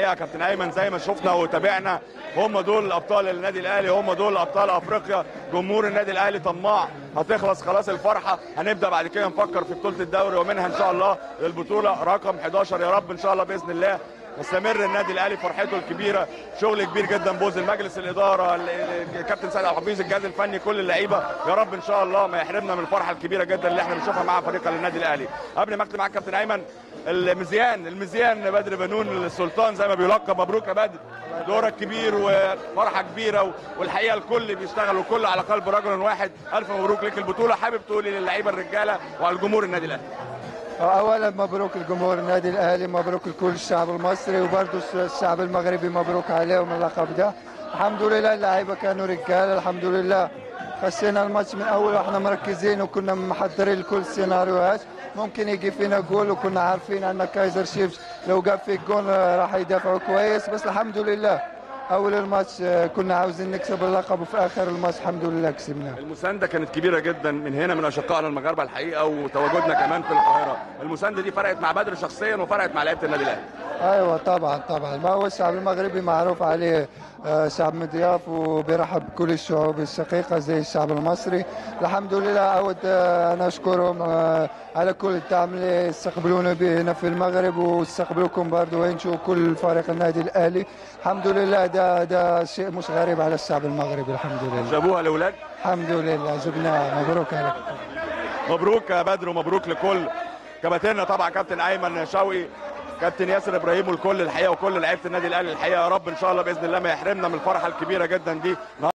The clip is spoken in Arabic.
الحقيقة كابتن أيمن زي ما شفنا وتابعنا هم دول ابطال النادي الأهلي هم دول أبطال أفريقيا. جمهور النادي الاهلي طماع. هتخلص خلاص الفرحة. هنبدأ بعد كده نفكر في بطولة الدوري ومنها إن شاء الله البطولة رقم 11 يا رب إن شاء الله بإذن الله. يستمر النادي الاهلي فرحته الكبيرة. شغل كبير جدا بوزن مجلس الإدارة ال- ال- الكابتن سيد عبد الحفيظ الجهاز الفني كل اللعيبة. يا رب إن شاء الله ما يحرمنا من الفرحة الكبيرة جدا اللي إحنا بنشوفها مع فريق النادي الاهلي. قبل ما أختم معاك كابتن أيمن المزيان المزيان بدر بنون السلطان زي ما بيلقب مبروك يا بدر. دورك كبير وفرحة كبيرة والحقيقة الكل بيشتغل والكل على قلب رجل واحد. ألف مبروك لك البطولة. حابب تقولي للعيبة الرجالة وعلى الجمهور النادي الأهلي؟ اولا مبروك الجمهور النادي الأهلي مبروك لكل الشعب المصري وبرضه الشعب المغربي مبروك عليهم اللقب ده. الحمد لله اللعيبة كانوا رجاله الحمد لله. خشينا الماتش من أول وإحنا مركزين وكنا محضرين لكل السيناريوهات ممكن يجي فينا جول وكنا عارفين ان كايزر شيفز. لو جاب فيك جول راح يدافعوا كويس بس الحمد لله أول الماتش آه، كنا عاوزين نكسب اللقب وفي آخر الماتش الحمد لله كسبناه المساندة كانت كبيرة جدا من هنا من أشقائنا المغاربة الحقيقة وتواجدنا كمان في القاهرة. المساندة دي فرقت مع بدر شخصيا وفرقت مع لعيبة النادي الأهلي. أيوه طبعا طبعا. ما هو الشعب المغربي معروف عليه آه، شعب مضياف وبيرحب بكل الشعوب الشقيقة زي الشعب المصري. الحمد لله أود آه، أنا أشكرهم آه، على كل الدعم اللي استقبلونا به هنا في المغرب واستقبلوكم برضه وأنتم كل فريق النادي الأهلي. الحمد لله ده ده شيء مش غريب على الشعب المغربي الحمد لله. جابوها الأولاد؟ الحمد لله. جبناه مبروك عليك مبروك يا بدر ومبروك لكل. كباتننا طبعا كابتن أيمن شوقي كابتن ياسر إبراهيم والكل الحقيقة وكل لعيبة النادي الأهلي الحقيقة. يا رب إن شاء الله بإذن الله ما يحرمنا من الفرحة الكبيرة جدا دي.